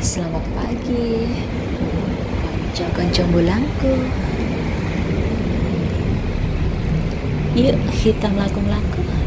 selamat pagi. Konco-konco bulangku. Yuk kita melaku-melaku.